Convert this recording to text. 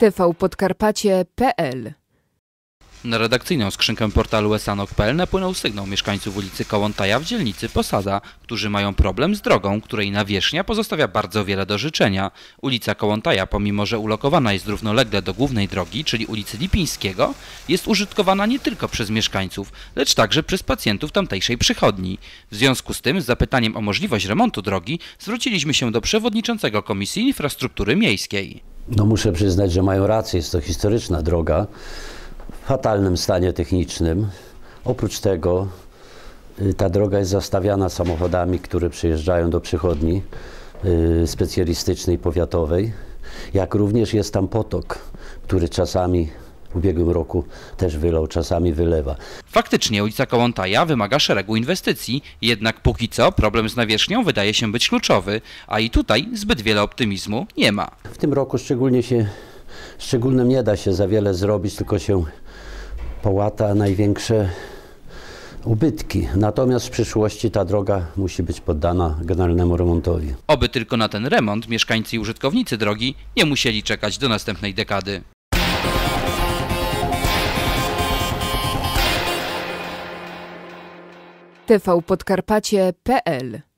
tvpodkarpacie.pl Na redakcyjną skrzynkę portalu esanok.pl napłynął sygnał mieszkańców ulicy Kołątaja w dzielnicy Posada, którzy mają problem z drogą, której nawierzchnia pozostawia bardzo wiele do życzenia. Ulica Kołątaja, pomimo że ulokowana jest równolegle do głównej drogi, czyli ulicy Lipińskiego, jest użytkowana nie tylko przez mieszkańców, lecz także przez pacjentów tamtejszej przychodni. W związku z tym, z zapytaniem o możliwość remontu drogi, zwróciliśmy się do przewodniczącego Komisji Infrastruktury Miejskiej. No muszę przyznać, że mają rację, jest to historyczna droga w fatalnym stanie technicznym. Oprócz tego y, ta droga jest zastawiana samochodami, które przyjeżdżają do przychodni y, specjalistycznej, powiatowej, jak również jest tam potok, który czasami w ubiegłym roku też wylał, czasami wylewa. Faktycznie ulica Kołątaja wymaga szeregu inwestycji, jednak póki co problem z nawierzchnią wydaje się być kluczowy, a i tutaj zbyt wiele optymizmu nie ma. W tym roku szczególnie się, szczególnym nie da się za wiele zrobić, tylko się połata największe ubytki. Natomiast w przyszłości ta droga musi być poddana generalnemu remontowi. Oby tylko na ten remont mieszkańcy i użytkownicy drogi nie musieli czekać do następnej dekady. tvpodkarpacie.pl